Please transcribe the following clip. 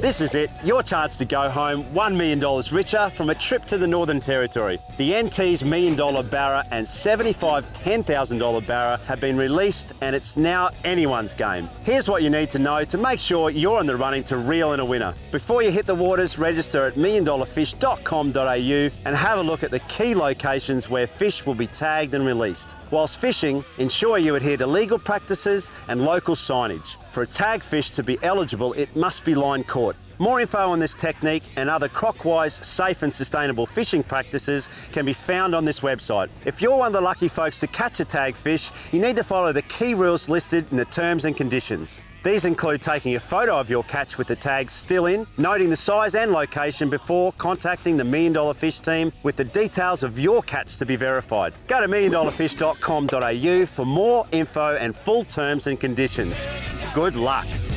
This is it, your chance to go home $1 million richer from a trip to the Northern Territory. The NT's Million Dollar Barra and 75 $10,000 Barra have been released and it's now anyone's game. Here's what you need to know to make sure you're in the running to reel in a winner. Before you hit the waters, register at milliondollarfish.com.au and have a look at the key locations where fish will be tagged and released. Whilst fishing, ensure you adhere to legal practices and local signage. For a tag fish to be eligible, it must be line caught. More info on this technique and other crocwise, safe and sustainable fishing practices can be found on this website. If you're one of the lucky folks to catch a tag fish, you need to follow the key rules listed in the terms and conditions. These include taking a photo of your catch with the tag still in, noting the size and location before contacting the Million Dollar Fish team with the details of your catch to be verified. Go to milliondollarfish.com.au for more info and full terms and conditions. Good luck.